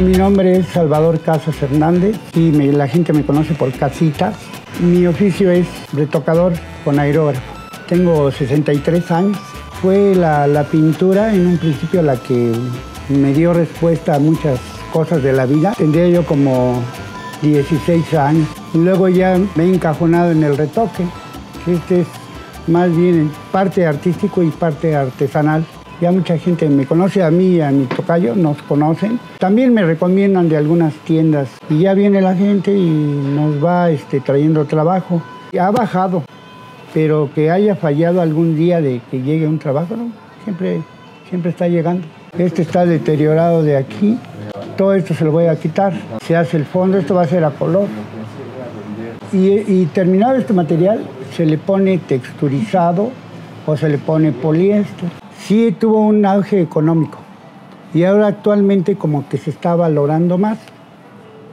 Mi nombre es Salvador Casas Hernández y la gente me conoce por Casitas. Mi oficio es retocador con aerógrafo. Tengo 63 años. Fue la, la pintura en un principio la que me dio respuesta a muchas cosas de la vida. Tendría yo como 16 años. Luego ya me he encajonado en el retoque. Este es más bien parte artístico y parte artesanal. Ya mucha gente me conoce a mí y a mi tocayo, nos conocen. También me recomiendan de algunas tiendas y ya viene la gente y nos va este, trayendo trabajo. Ha bajado, pero que haya fallado algún día de que llegue un trabajo, ¿no? siempre, siempre está llegando. Este está deteriorado de aquí, todo esto se lo voy a quitar. Se hace el fondo, esto va a ser a color. Y, y terminado este material, se le pone texturizado o se le pone poliéster sí tuvo un auge económico y ahora actualmente como que se está valorando más,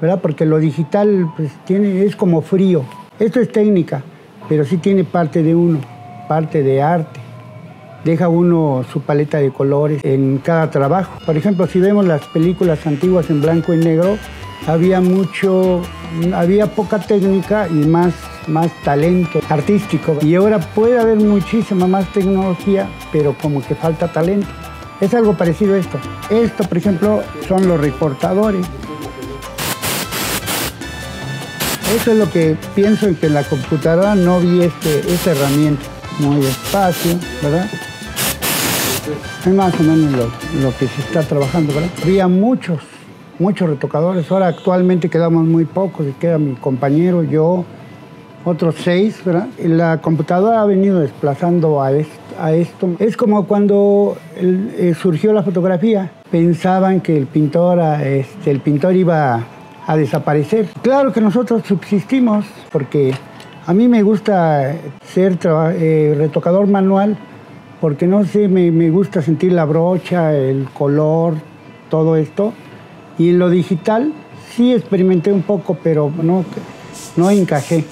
¿verdad? Porque lo digital pues, tiene, es como frío. Esto es técnica, pero sí tiene parte de uno, parte de arte. Deja uno su paleta de colores en cada trabajo. Por ejemplo, si vemos las películas antiguas en blanco y negro, había mucho, había poca técnica y más más talento artístico. Y ahora puede haber muchísima más tecnología, pero como que falta talento. Es algo parecido a esto. Esto, por ejemplo, son los recortadores. Eso es lo que pienso en que en la computadora no vi este, esta herramienta. Muy despacio, ¿verdad? Es más o menos lo, lo que se está trabajando, ¿verdad? Había muchos, muchos retocadores. Ahora actualmente quedamos muy pocos. Queda mi compañero, yo, otros seis, ¿verdad? La computadora ha venido desplazando a esto. Es como cuando eh, surgió la fotografía. Pensaban que el pintor, este, el pintor iba a desaparecer. Claro que nosotros subsistimos porque a mí me gusta ser eh, retocador manual porque no sé, me, me, gusta sentir la brocha, el color, todo esto. Y en lo digital sí experimenté un poco, pero no, no encajé.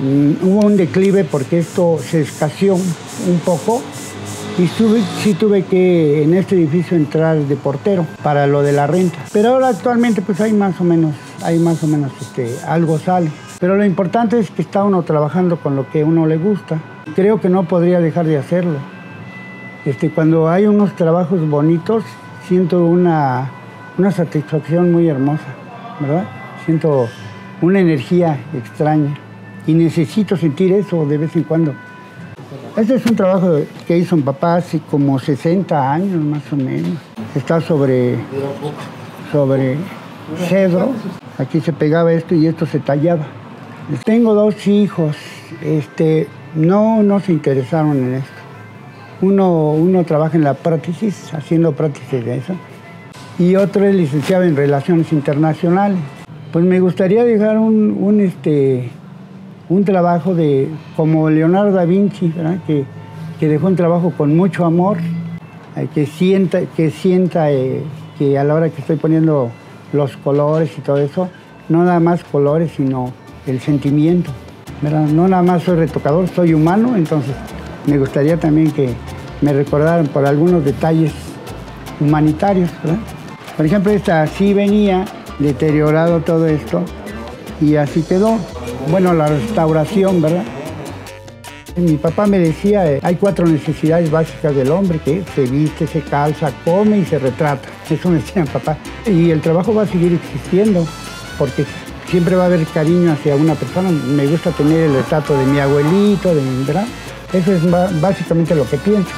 Hubo un declive porque esto se escaseó un poco y sí tuve que en este edificio entrar de portero para lo de la renta. Pero ahora actualmente pues hay más o menos, hay más o menos este, algo sale. Pero lo importante es que está uno trabajando con lo que uno le gusta. Creo que no podría dejar de hacerlo. Este, cuando hay unos trabajos bonitos, siento una, una satisfacción muy hermosa, ¿verdad? Siento una energía extraña y necesito sentir eso de vez en cuando. Este es un trabajo que hizo mi papá hace como 60 años más o menos. Está sobre, sobre cedro. Aquí se pegaba esto y esto se tallaba. Tengo dos hijos. Este, no, no se interesaron en esto. Uno, uno trabaja en la prótesis, haciendo prótesis de eso. Y otro es licenciado en Relaciones Internacionales. Pues me gustaría dejar un, un este, un trabajo de, como Leonardo da Vinci, Que, que, dejó un trabajo con mucho amor, eh, que sienta, que, sienta eh, que a la hora que estoy poniendo los colores y todo eso, no nada más colores, sino el sentimiento. No nada más soy retocador, soy humano, entonces me gustaría también que me recordaran por algunos detalles humanitarios. Por ejemplo, esta así venía deteriorado todo esto y así quedó bueno, la restauración, ¿verdad? Mi papá me decía, eh, hay cuatro necesidades básicas del hombre, que se viste, se calza, come y se retrata. Eso me decía mi papá. Y el trabajo va a seguir existiendo, porque siempre va a haber cariño hacia una persona. Me gusta tener el retrato de mi abuelito, de mi, ¿verdad? Eso es básicamente lo que pienso.